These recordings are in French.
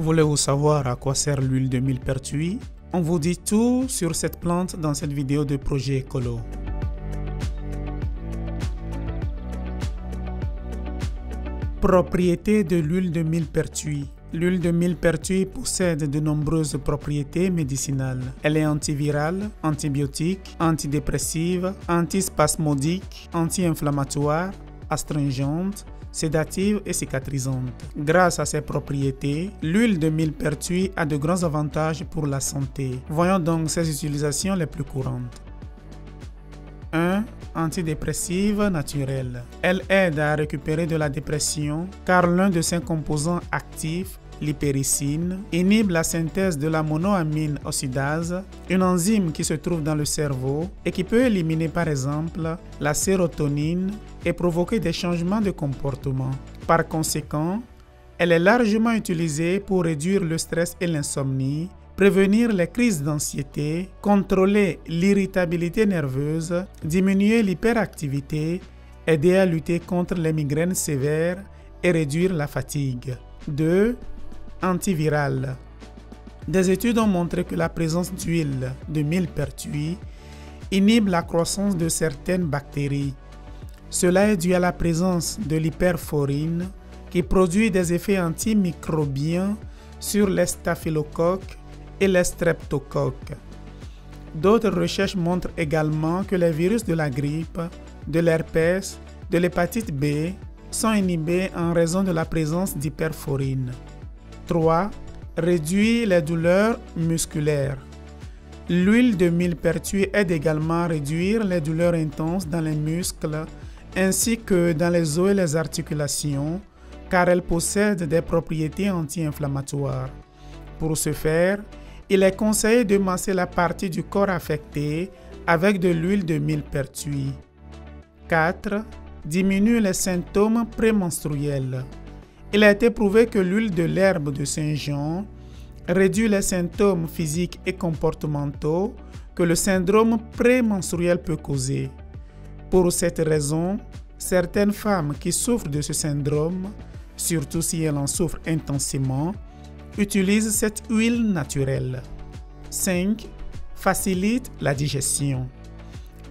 Voulez-vous savoir à quoi sert l'huile de millepertuis On vous dit tout sur cette plante dans cette vidéo de projet écolo. Propriété de l'huile de millepertuis. L'huile de millepertuis possède de nombreuses propriétés médicinales. Elle est antivirale, antibiotique, antidépressive, antispasmodique, anti-inflammatoire, astringente, sédative et cicatrisante. Grâce à ses propriétés, l'huile de millepertuis a de grands avantages pour la santé. Voyons donc ses utilisations les plus courantes. 1. Antidépressive naturelle. Elle aide à récupérer de la dépression car l'un de ses composants actifs l'hypéricine, inhibe la synthèse de la monoamine oxydase, une enzyme qui se trouve dans le cerveau et qui peut éliminer par exemple la sérotonine et provoquer des changements de comportement. Par conséquent, elle est largement utilisée pour réduire le stress et l'insomnie, prévenir les crises d'anxiété, contrôler l'irritabilité nerveuse, diminuer l'hyperactivité, aider à lutter contre les migraines sévères et réduire la fatigue. 2 antivirale. Des études ont montré que la présence d'huile de millepertuis inhibe la croissance de certaines bactéries. Cela est dû à la présence de l'hyperforine qui produit des effets antimicrobiens sur les staphylocoques et les streptocoques. D'autres recherches montrent également que les virus de la grippe, de l'herpès, de l'hépatite B sont inhibés en raison de la présence d'hyperforine. 3. Réduit les douleurs musculaires. L'huile de millepertuis aide également à réduire les douleurs intenses dans les muscles ainsi que dans les os et les articulations car elle possède des propriétés anti-inflammatoires. Pour ce faire, il est conseillé de masser la partie du corps affectée avec de l'huile de millepertuis. 4. Diminue les symptômes prémenstruels. Il a été prouvé que l'huile de l'herbe de Saint-Jean réduit les symptômes physiques et comportementaux que le syndrome prémenstruel peut causer. Pour cette raison, certaines femmes qui souffrent de ce syndrome, surtout si elles en souffrent intensément, utilisent cette huile naturelle. 5. Facilite la digestion.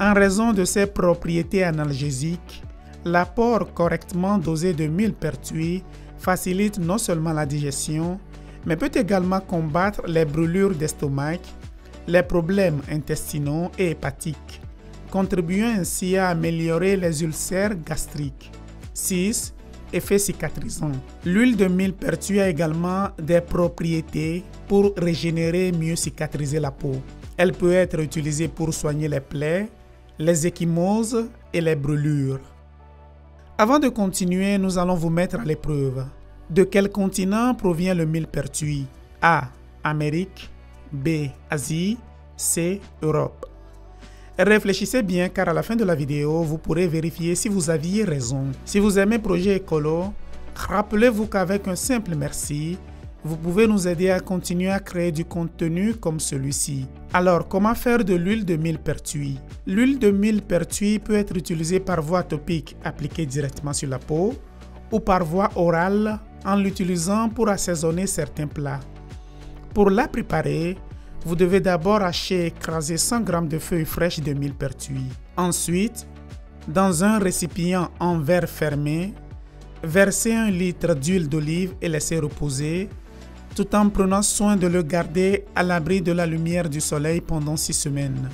En raison de ses propriétés analgésiques, l'apport correctement dosé de millepertuis facilite non seulement la digestion, mais peut également combattre les brûlures d'estomac, les problèmes intestinaux et hépatiques, contribuant ainsi à améliorer les ulcères gastriques. 6. Effet cicatrisant. L'huile de millepertuis a également des propriétés pour régénérer et mieux cicatriser la peau. Elle peut être utilisée pour soigner les plaies, les échymoses et les brûlures. Avant de continuer, nous allons vous mettre à l'épreuve. De quel continent provient le millepertuis A. Amérique. B. Asie. C. Europe. Réfléchissez bien car à la fin de la vidéo, vous pourrez vérifier si vous aviez raison. Si vous aimez Projet Écolo, rappelez-vous qu'avec un simple merci, vous pouvez nous aider à continuer à créer du contenu comme celui-ci. Alors, comment faire de l'huile de millepertuis L'huile de millepertuis peut être utilisée par voie topique appliquée directement sur la peau ou par voie orale en l'utilisant pour assaisonner certains plats. Pour la préparer, vous devez d'abord hacher et écraser 100 g de feuilles fraîches de millepertuis. Ensuite, dans un récipient en verre fermé, versez un litre d'huile d'olive et laissez reposer tout en prenant soin de le garder à l'abri de la lumière du soleil pendant six semaines.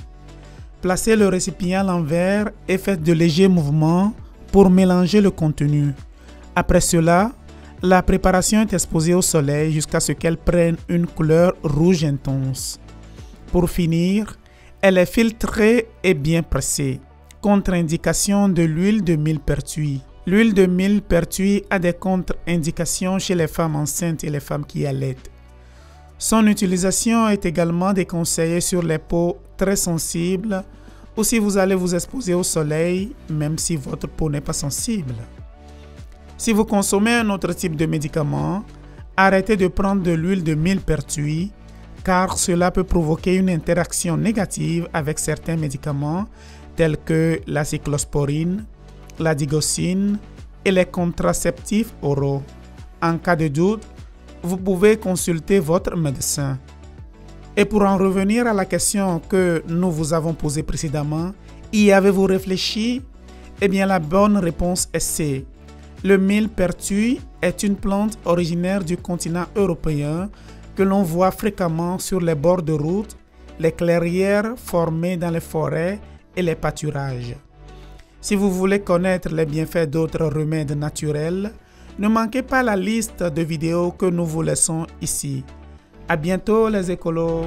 Placez le récipient à l'envers et faites de légers mouvements pour mélanger le contenu. Après cela, la préparation est exposée au soleil jusqu'à ce qu'elle prenne une couleur rouge intense. Pour finir, elle est filtrée et bien pressée. Contre-indication de l'huile de millepertuis. L'huile de millepertuis a des contre-indications chez les femmes enceintes et les femmes qui allaitent. Son utilisation est également déconseillée sur les peaux très sensibles ou si vous allez vous exposer au soleil, même si votre peau n'est pas sensible. Si vous consommez un autre type de médicament, arrêtez de prendre de l'huile de millepertuis car cela peut provoquer une interaction négative avec certains médicaments tels que la cyclosporine, la digocine et les contraceptifs oraux. En cas de doute, vous pouvez consulter votre médecin. Et pour en revenir à la question que nous vous avons posée précédemment, y avez-vous réfléchi? Eh bien, la bonne réponse est C. Le millepertuis est une plante originaire du continent européen que l'on voit fréquemment sur les bords de route, les clairières formées dans les forêts et les pâturages. Si vous voulez connaître les bienfaits d'autres remèdes naturels, ne manquez pas la liste de vidéos que nous vous laissons ici. À bientôt les écolos!